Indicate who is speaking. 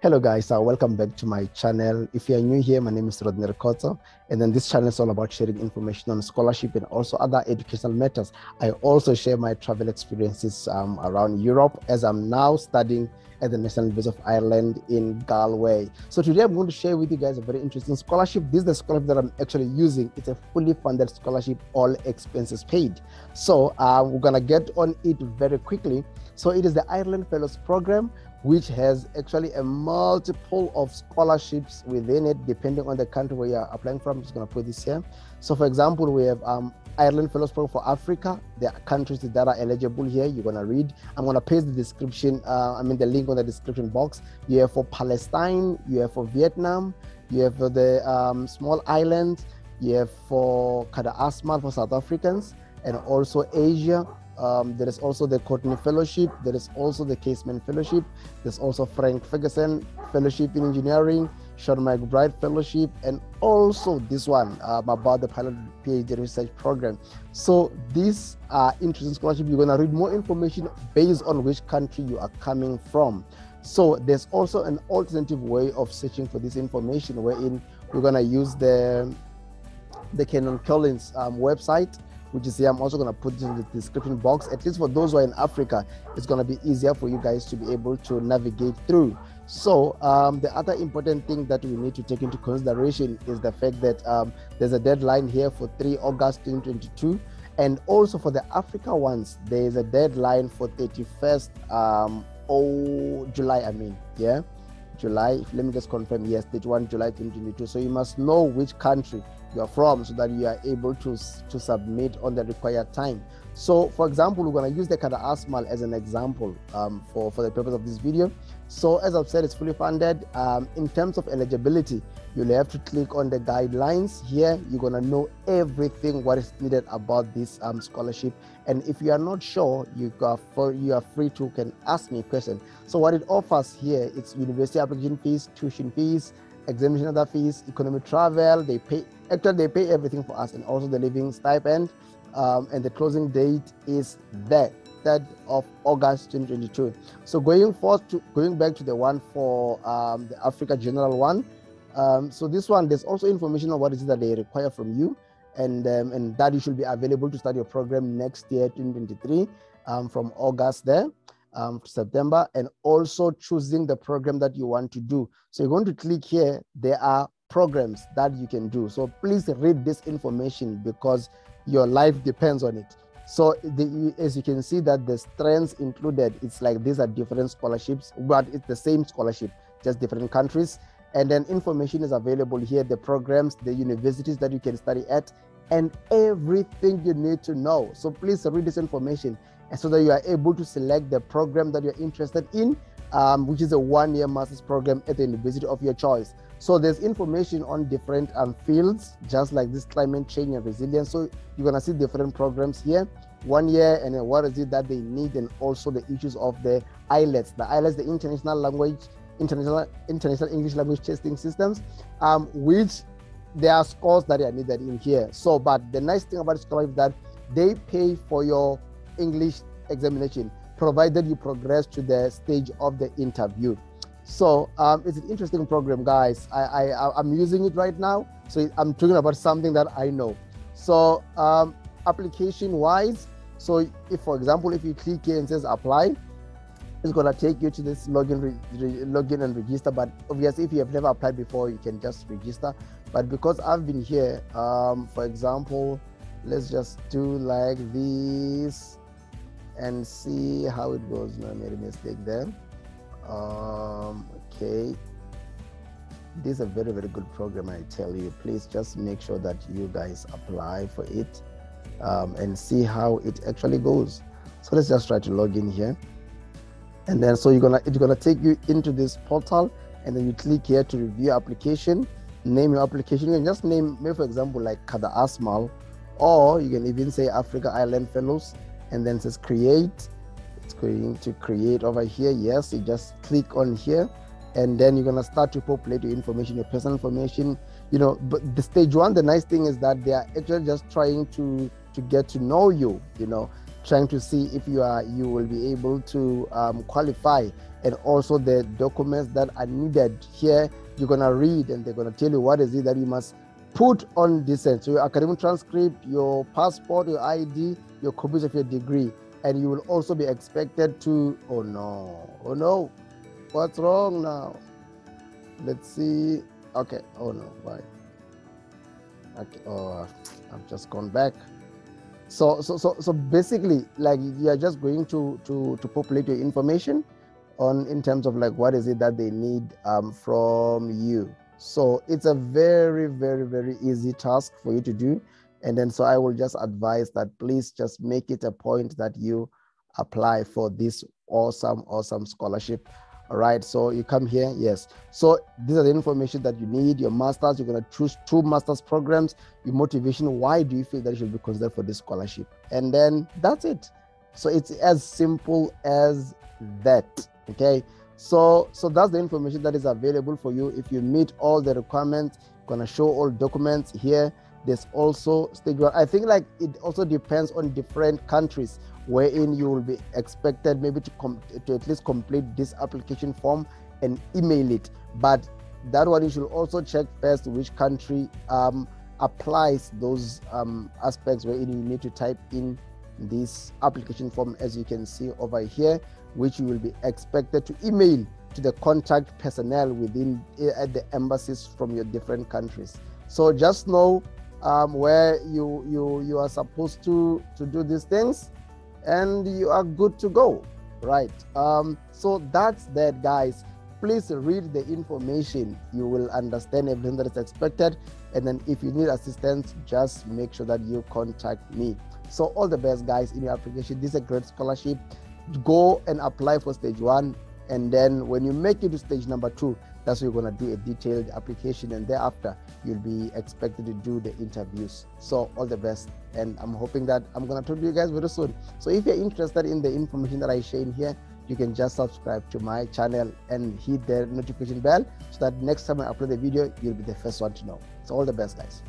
Speaker 1: Hello guys, uh, welcome back to my channel. If you are new here, my name is Rodney Rikhotso, and then this channel is all about sharing information on scholarship and also other educational matters. I also share my travel experiences um, around Europe as I'm now studying at the National University of Ireland in Galway. So today I'm going to share with you guys a very interesting scholarship. This is the scholarship that I'm actually using. It's a fully funded scholarship, all expenses paid. So uh, we're gonna get on it very quickly. So it is the Ireland Fellows Program which has actually a multiple of scholarships within it, depending on the country where you're applying from. I'm just going to put this here. So, for example, we have um, Ireland Fellows Program for Africa. There are countries that are eligible here. You're going to read. I'm going to paste the description, uh, I mean, the link on the description box. You have for Palestine, you have for Vietnam, you have for the um, small islands, you have for Kader Asmal for South Africans, and also Asia, um, there is also the Courtney Fellowship. There is also the Caseman Fellowship. There's also Frank Ferguson Fellowship in Engineering, Sean McBride Fellowship, and also this one um, about the pilot PhD research program. So these are interesting scholarship. You're going to read more information based on which country you are coming from. So there's also an alternative way of searching for this information wherein we're going to use the the Canon Collins um, website which is here. I'm also going to put in the description box. At least for those who are in Africa, it's going to be easier for you guys to be able to navigate through. So um, the other important thing that we need to take into consideration is the fact that um, there's a deadline here for 3 August 2022. And also for the Africa ones, there is a deadline for 31st um, oh, July, I mean, yeah, July. Let me just confirm, yes, 31 July 2022. So you must know which country you are from so that you are able to, to submit on the required time. So for example, we're going to use the Kader Asmal as an example um, for, for the purpose of this video. So as I've said, it's fully funded. Um, in terms of eligibility, you'll have to click on the guidelines here. You're to know everything what is needed about this um, scholarship. And if you are not sure, you are, for, you are free to can ask me a question. So what it offers here, it's university application fees, tuition fees, examination other fees, economic travel. They pay actually they pay everything for us, and also the living stipend. Um, and the closing date is that 3rd of August 2022. So going forth to going back to the one for um, the Africa General one. Um, so this one, there's also information on what is it that they require from you, and um, and that you should be available to start your program next year, 2023, um, from August there um, September and also choosing the program that you want to do. So you're going to click here. There are programs that you can do. So please read this information because your life depends on it. So the, as you can see that the strengths included, it's like these are different scholarships, but it's the same scholarship, just different countries. And then information is available here, the programs, the universities that you can study at, and everything you need to know. So please read this information so that you are able to select the program that you're interested in, um, which is a one-year master's program at the university of your choice. So there's information on different um, fields, just like this climate change and resilience. So you're gonna see different programs here, one year, and what is it that they need, and also the issues of the IELTS. The IELTS, the international language, international international English language testing systems, um, which there are scores that are needed in here. So, but the nice thing about scholarship is that they pay for your English examination, provided you progress to the stage of the interview. So um, it's an interesting program, guys. I, I I'm using it right now, so I'm talking about something that I know. So um, application wise, so if for example, if you click here and says apply, it's gonna take you to this login, re, re, login and register. But obviously, if you have never applied before, you can just register. But because I've been here, um, for example, let's just do like this and see how it goes. No, I made a mistake there. Um, okay. This is a very, very good program, I tell you. Please just make sure that you guys apply for it um, and see how it actually goes. So let's just try to log in here. And then so you're gonna it's gonna take you into this portal and then you click here to review application, name your application, and just name maybe for example like Kader Asmal, or you can even say Africa Island Fellows and then says create it's going to create over here. Yes you just click on here and then you're going to start to populate your information your personal information. You know but the stage one the nice thing is that they are actually just trying to to get to know you you know trying to see if you are you will be able to um, qualify. And also the documents that are needed here you're gonna read and they're gonna tell you what is it that you must put on this end. So your academic transcript, your passport, your ID, your copies of your degree, and you will also be expected to. Oh no! Oh no! What's wrong now? Let's see. Okay. Oh no! Why? Okay. Oh, I've just gone back. So so so so basically, like you are just going to to to populate your information on in terms of like what is it that they need um, from you. So it's a very very very easy task for you to do. And then so I will just advise that please just make it a point that you apply for this awesome awesome scholarship. All right so you come here yes. So these are the information that you need your masters you're going to choose two masters programs your motivation why do you feel that you should be considered for this scholarship? And then that's it. So it's as simple as that okay? So so that's the information that is available for you. If you meet all the requirements to show all documents here there's also stage one. I think like it also depends on different countries wherein you will be expected maybe to com- to at least complete this application form and email it. But that one you should also check first which country um, applies those um, aspects wherein you need to type in this application form as you can see over here which you will be expected to email to the contact personnel within eh, at the embassies from your different countries. So just know um, where you you you are supposed to to do these things and you are good to go right? Um, so that's that guys. Please read the information. You will understand everything that is expected. And then if you need assistance just make sure that you contact me. So all the best guys in your application. This is a great scholarship. Go and apply for stage one. And then when you make it to stage number two that's where you're going to do a detailed application and thereafter you'll be expected to do the interviews. So all the best and i'm hoping that i'm going to talk to you guys very soon. So if you're interested in the information that i share in here you can just subscribe to my channel and hit the notification bell so that next time i upload a video you'll be the first one to know. So all the best guys